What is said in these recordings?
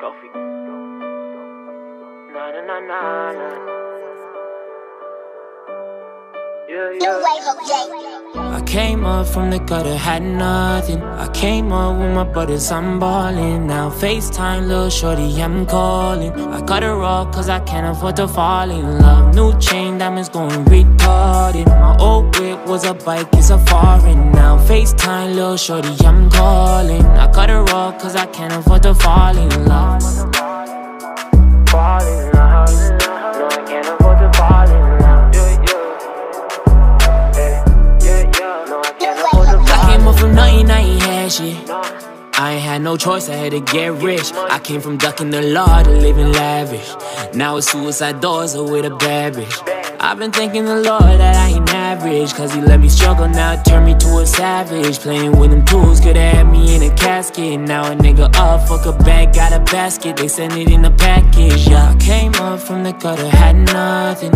Kofi. Na na na na na. I came up from the gutter, had nothing. I came up with my brothers, I'm ballin'. Now FaceTime, little shorty, I'm calling. I cut her off cause I can't afford to fall in love. New chain, diamonds going retarded. My old whip was a bike, it's a foreign. Now FaceTime, little shorty, I'm calling. I cut her off cause I can't afford to fall in love. I ain't had shit. I ain't had no choice, I had to get rich. I came from ducking the law to living lavish. Now it's suicide doors or with a bad. I've been thanking the Lord that I ain't average. Cause he let me struggle, now it turned me to a savage. Playing with them tools, could've had me in a casket. Now a nigga up, fuck a bag, got a basket. They send it in a package, yeah. I came up from the gutter, had nothing.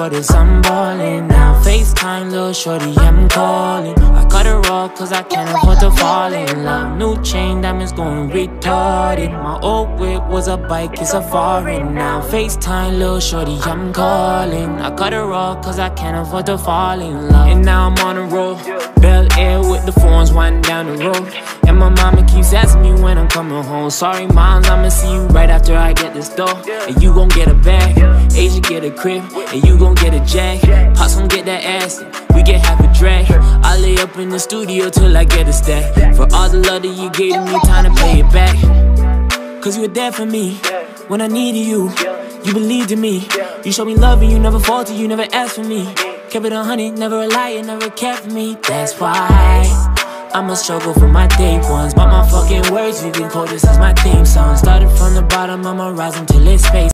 I came up with my brothers, I'm ballin'. Now FaceTime, little shorty, I'm calling. I cut her off cause I can't afford to fall in love. New chain, diamonds going retarded. My old whip was a bike, it's a foreign. Now FaceTime, little shorty, I'm calling. I cut her off cause I can't afford to fall in love. And now I'm on a roll. Bel Air with the phones winding down the road. And my mama keeps asking me when I'm coming home. Sorry, moms, I'ma see you right after I get this dough. And you gon' get a bag. Asia get a crib, and you gon' get a jag. Pops gon' get that ass, we get half a drag. I lay up in the studio till I get a stack. For all the love that you gave me, time to pay it back. Cause you were there for me when I needed you. You believed in me. You showed me love and you never faltered, you never asked for me. Kept it a hundred, never a liar, never for me. That's why I'ma struggle for my day ones. But my fucking words, you can call this as my theme song. Started from the bottom, I'ma rise until it's space.